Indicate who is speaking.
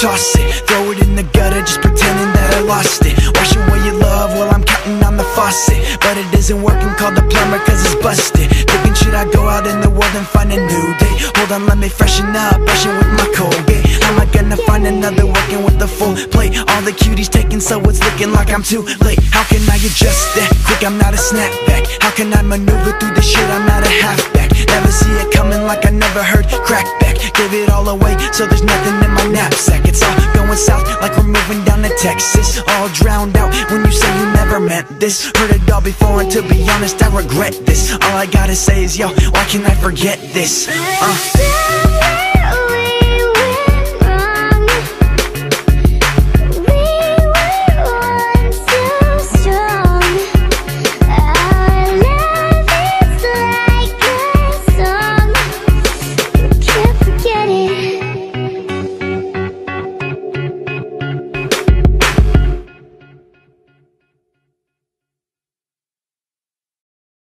Speaker 1: toss it. Throw it in the gutter, just pretending that I lost it. Wash away your love while I'm counting on the faucet. But it isn't working, call the plumber cause it's busted. Thinking should I go out in the world and find a new day? Hold on, let me freshen up, brushing with my Colgate. Am I gonna find another working with the full plate? All the cuties taken, so it's looking like I'm too late. How can I adjust that? Quick? I'm not a snapback. How can I maneuver through the shit? I'm not a halfback. Never see it coming like I never heard crackback Give it all away, so there's nothing in my knapsack It's all going south like we're moving down to Texas All drowned out when you say you never meant this Heard it all before and to be honest I regret this All I gotta say is yo, why can't I forget this? Uh.